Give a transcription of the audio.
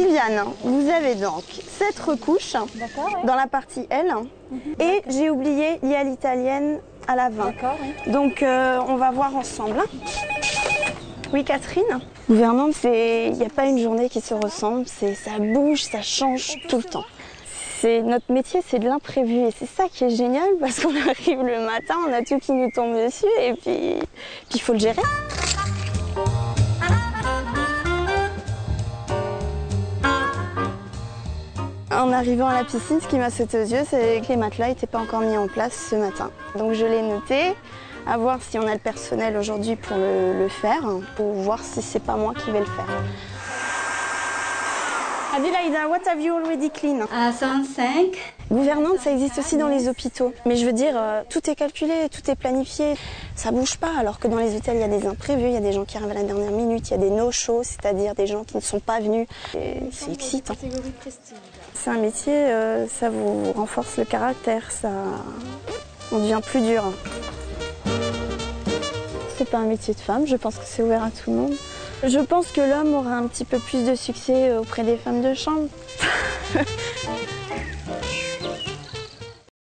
Sylviane, vous avez donc cette recouche dans la partie L et j'ai oublié lié à l'italienne à la 20. Donc euh, on va voir ensemble. Oui Catherine Gouvernante, il n'y a pas une journée qui se ressemble, ça bouge, ça change tout le temps. Notre métier, c'est de l'imprévu et c'est ça qui est génial parce qu'on arrive le matin, on a tout qui nous tombe dessus et puis il faut le gérer. En arrivant à la piscine, ce qui m'a sauté aux yeux, c'est que les matelas n'étaient pas encore mis en place ce matin. Donc je l'ai noté, à voir si on a le personnel aujourd'hui pour le, faire, pour voir si c'est pas moi qui vais le faire. Adelaida, what have you already cleaned À 105. Gouvernante, ça existe aussi dans les hôpitaux. Mais je veux dire, euh, tout est calculé, tout est planifié. Ça bouge pas, alors que dans les hôtels, il y a des imprévus, il y a des gens qui arrivent à la dernière minute, il y a des no-shows, c'est-à-dire des gens qui ne sont pas venus. C'est excitant. C'est un métier, euh, ça vous renforce le caractère, ça... On devient plus dur. C'est pas un métier de femme, je pense que c'est ouvert à tout le monde. Je pense que l'homme aura un petit peu plus de succès auprès des femmes de chambre.